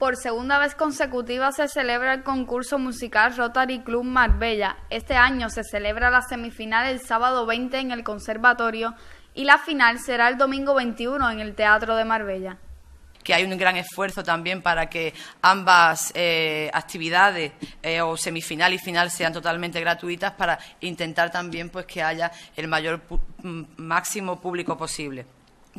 Por segunda vez consecutiva se celebra el concurso musical Rotary Club Marbella. Este año se celebra la semifinal el sábado 20 en el Conservatorio y la final será el domingo 21 en el Teatro de Marbella que hay un gran esfuerzo también para que ambas eh, actividades, eh, o semifinal y final, sean totalmente gratuitas para intentar también pues que haya el mayor máximo público posible.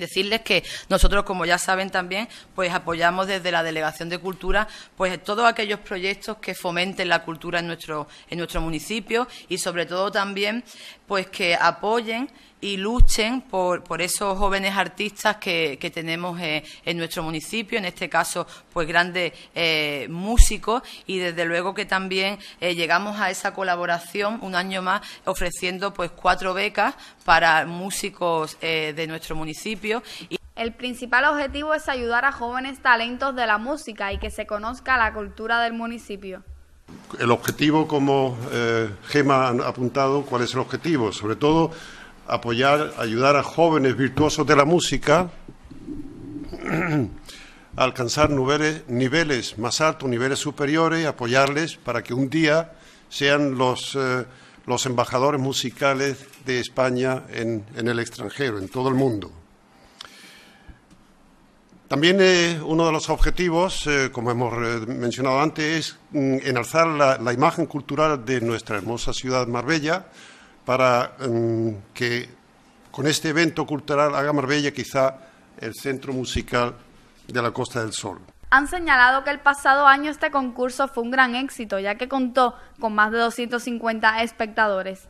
Decirles que nosotros, como ya saben también, pues apoyamos desde la Delegación de Cultura pues todos aquellos proyectos que fomenten la cultura en nuestro, en nuestro municipio y sobre todo también pues que apoyen y luchen por, por esos jóvenes artistas que, que tenemos eh, en nuestro municipio, en este caso, pues grandes eh, músicos y desde luego que también eh, llegamos a esa colaboración un año más ofreciendo pues cuatro becas para músicos de nuestro municipio. El principal objetivo es ayudar a jóvenes talentos de la música y que se conozca la cultura del municipio. El objetivo, como Gema ha apuntado, ¿cuál es el objetivo? Sobre todo apoyar, ayudar a jóvenes virtuosos de la música a alcanzar niveles, niveles más altos, niveles superiores, apoyarles para que un día sean los, eh, los embajadores musicales de España en, el extranjero, en todo el mundo. También eh, uno de los objetivos, eh, como hemos mencionado antes, es mm, enalzar la, la, imagen cultural de nuestra hermosa ciudad Marbella, para em, que con este evento cultural haga Marbella quizá el centro musical de la Costa del Sol. Han señalado que el pasado año este concurso fue un gran éxito, ya que contó con más de 250 espectadores.